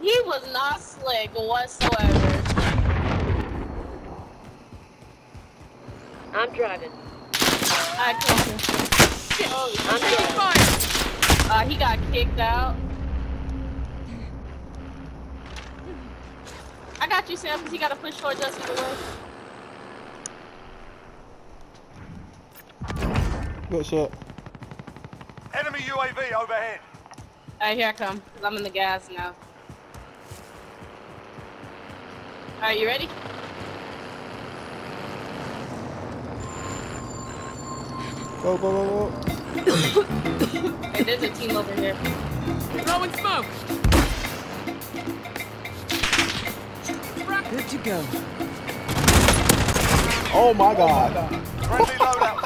He was not slick whatsoever. I'm driving. I can't. Shit. Oh, I'm shit. driving. Uh, he got kicked out. I got you, Sam, because he got to push towards us either way. Good shit. Enemy UAV overhead. Alright, here I come. Cause I'm in the gas now. Alright, you ready? Go, go, go, go. Hey, there's a team over here. Throwing smoke. Good to go. Oh my god. Friendly loadout drop